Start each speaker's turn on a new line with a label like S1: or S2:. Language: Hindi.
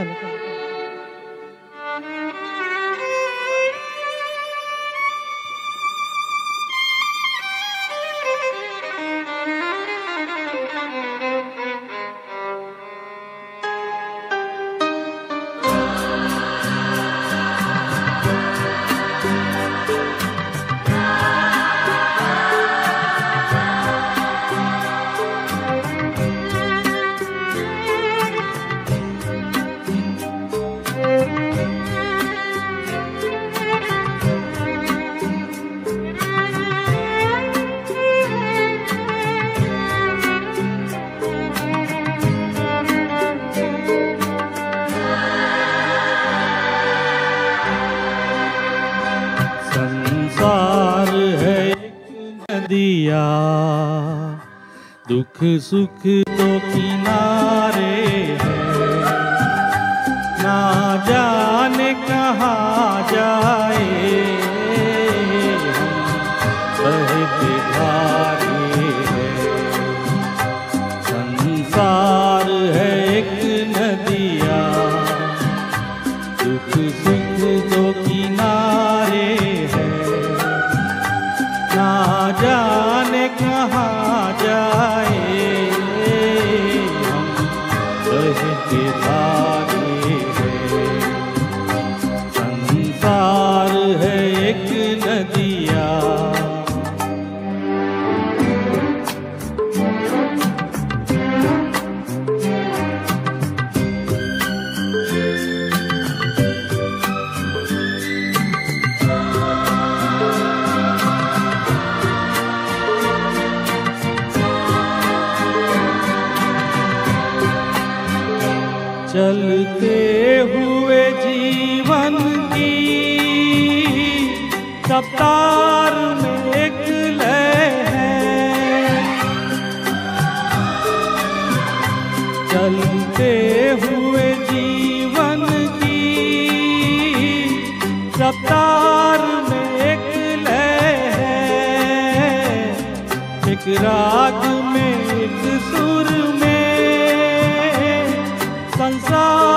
S1: come Vamos. नदिया दुख सुख तो किनारे है। ना जाने कहाँ चलते हुए जीवन की रफ्तार में एक लय है। चलते हुए जीवन की रफ्तार में एक लय है। एक राग में Gonzalez.